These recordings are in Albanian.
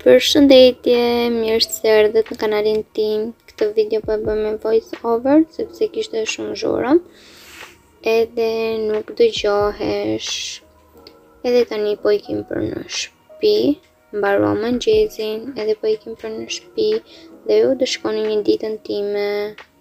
Përshëndetje, mirë se erdhët në kanalin tim. Këtë video po e bëj me voice over sepse kishte shumë zhurmë. Edhe nuk dëgjohesha. Edhe tani po ikim për në shpi, mbaruam mëngjesin, edhe po ikim për në shpi dhe ju do shikoni një ditën time.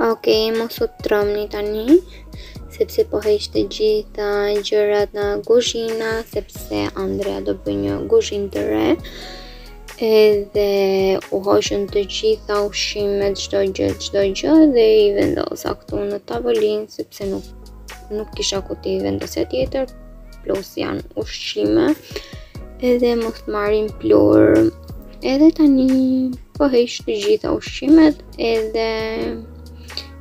Ok, mos u trëmbni tani, sepse po heq të gjitha gjërat nga guzhina, sepse Andrea do bëjë një guzhinë të re, edhe u hoqën të gjitha ushqimet, çdo gjë, çdo gjë, dhe i vendosa këtu në tavolinë, sepse nuk, nuk kisha ku t'i vendosja tjetër, plus janë ushqime edhe mos të marrin pluhur edhe tani po heq të gjitha ushqimet edhe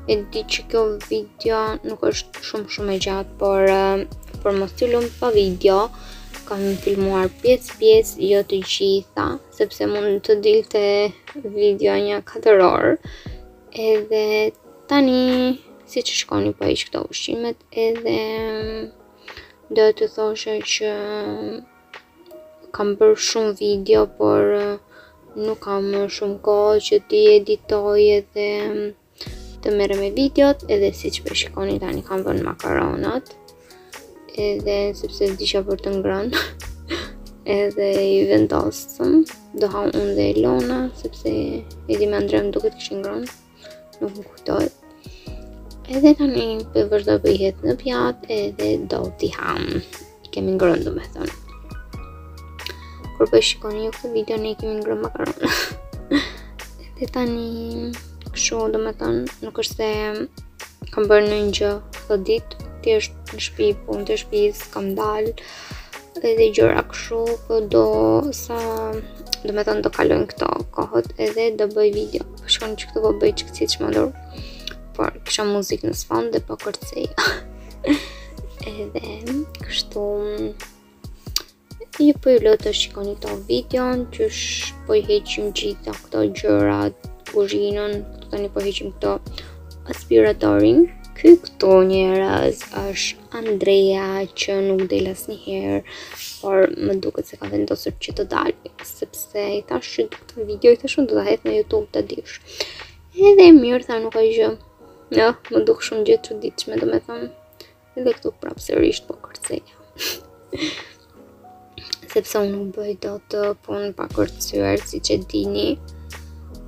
e di që kjo video nuk është shumë shumë e gjatë por eh, për mos t'ju lënë pa video kam filmuar pjesë pjesë jo të gjitha sepse mund të dilte video nja 4 orë edhe tani siç shikoni po heq këto ushqimet edhe Doja të thosha që kam bërë shumë video, por nuk kam shumë kohë që t'i editoj edhe të merrem me videot, edhe siç po shikoni tani kam vënë makaronat, edhe sepse diçka për të ngrënë, edhe i vendosëm, do ha unë dhe Elona, sepse Edi me Andrean duket kishin ngrënë. Nuk më kujtohet. Edhe tani për vete do bëhet në pjatë edhe do t'i ham. I kemi ngrënë domethënë. Kur po shikoni ju këtë video ne i kemi ngrënë makaronat. edhe tani kështu domethënë nuk është se kam bërë ndonjë gjë këto ditë thjesht në shpi punët e shpisë s'kam dalë edhe gjëra kështu po dosido domethënë do kalojnë këto kohët edhe do bëj video Shikoni që këtu po bëj kështu me duar Por kisha muzikë në sfond dhe po kërceja Edhe kështu Ju po ju lë të shikoni këtë videon Qysh po i heqim gjitha këto gjërat Kuzhinën Këtu tani po heqim këto Aspiratorin Ky këtu njerëz është Andrea që nuk del asnjëherë, por më duket se ka vendosur që të dalë, sepse i thash që këtë video, i thashë unë do ta hedh në YouTube ta dish. Edhe mirë tha nuk ka gjë. Jo, m'u duk shumë gjë e çuditshme, domethënë. Edhe këtu prapë sërish po kërceja. sepse unë nuk bëj dot punë pa kërcyer, siç e dini,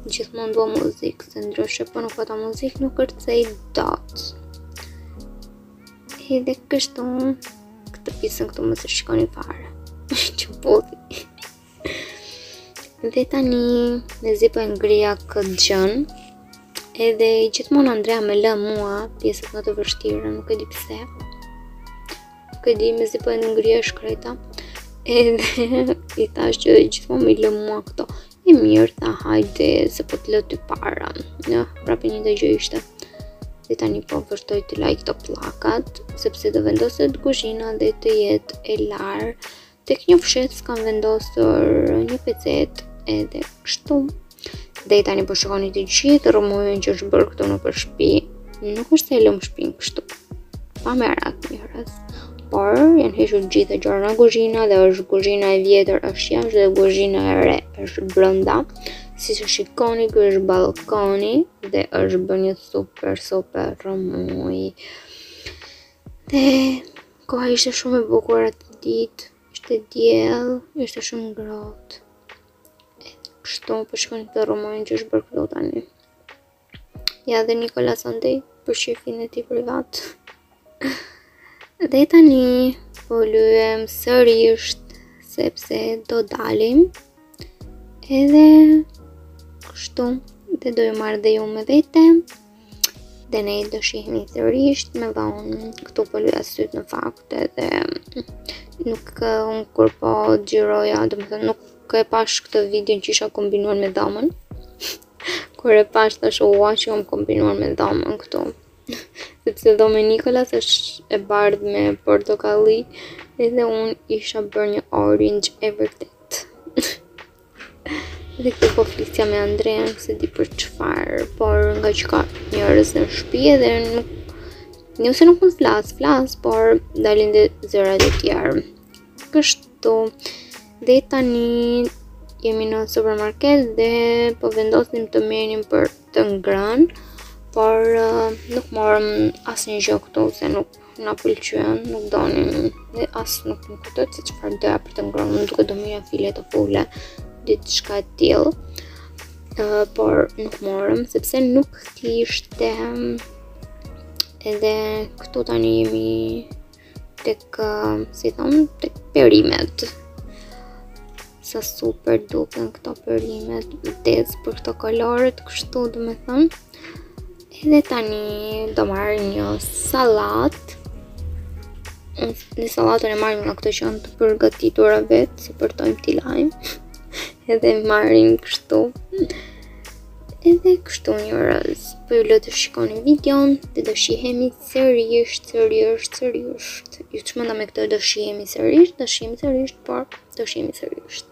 gjithmonë dua muzikë, se ndryshe po nuk pata muzikë nuk kërcej dot. Edhe kështu, këtë pjesën këtu mos e shikoni fare, që poti. Dhe tani mezi po e ngrija këtë gjënë Edhe gjithmonë Andrea më lë mua pjesët më të vështira, nuk e di pse Nuk e di mezi po e ngrija e shkreta Edhe i thashë që gjithmonë m'i lë mua këto E mirë tha hajde se po të lë të parën Prapë e njëjta gjë ishte Dhe tani po filloj të laj këto pllakat Sepse do vendoset kuzhina dhe të jetë e larë Tek një fshesë kam vendosur një pecetë edhe kështu. Dhe tani po shikoni të gjithë rrëmujën që është bërë këtu nëpër shpi. Nuk është se e lëmë shpinë kështu. Pa me arat një rrës. Por, janë hequr gjithë gjërat nga kuzhina dhe është kuzhina e vjetër është jashtë dhe kuzhina e re është brënda. Siç e shikoni, ky është balkoni dhe është bërë një super, super rrëmujë. Dhe, Koha ishte shumë e bukur atë ditë, ishte diell, ishte shumë ngrohtë. Kështu po shikoni rrëmujën që është bërë këtu tani. Ja dhe Nikolas andej për qejfin e tij privat. dhe tani po lyhem sërisht sepse do dalim edhe kështu dhe do ju marr dhe ju me vete. dhe ne do shihemi sërisht më vonë këtu po lyeja sytë në fakt edhe nuk unë kur po xhiroja domethënë nuk e pashë këtë video që isha kombinuar me dhomën kur e pashë thashë uau qenkam kombinuar me dhomën këtu sepse dhoma e Nikolas është e bardhë me portokalli edhe unë isha bërë një orange e vërtetë Dhe këtu po flisja me Andrean s'e di për çfarë, por ngaqë ka njerëz në shpi edhe nuk... Jo se nuk mund flas, flas, por dalin dhe zërat e tjerë. Kështu, dhe tani jemi në supermarket dhe po vendosnim të merrnim për të ngrënë, por uh, nuk morëm asnjë gjë këtu se nuk Na pëlqyen, nuk donim, dhe as nuk më kujtohet se çfarë doja për të ngrënë, më duket do merrja fileto pule, diçka e tillë. Uh, por nuk morëm sepse nuk kishte edhe këtu tani jemi tek uh, si i thonë tek perimet sa super duken këto perimet vdes për këto koloret kështu domethënë Edhe tani do marrim një sallatë Ne sallatën e marrim nga këto që janë të përgatitura vetë Se përtojmë t'i lajmë Edhe marrim kështu Edhe kështu një radhë Po ju lë të shikoni videon Dhe do shihemi sërisht, sërisht, sërisht Ju çmenda me këto do shihemi sërisht Do shihemi sërisht, por do shihemi sërisht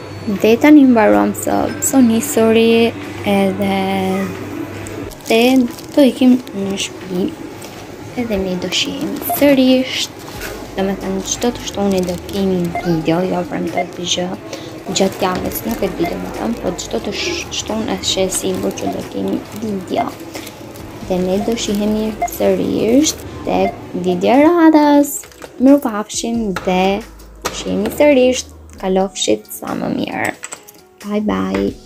Dhe tani mbaruam së psonisuri edhe do të ikim në shpi edhe ne do shihemi sërisht domethënë çdo të shtunë do kemi video jo për më tepër gjatë javës nuk e di domethënë po çdo të shtunë është e sigurt që do kemi video dhe ne do shihemi sërisht te video e radhës mirupafshim dhe shihemi sërisht Kalofshit sa më mirë. Bye bye.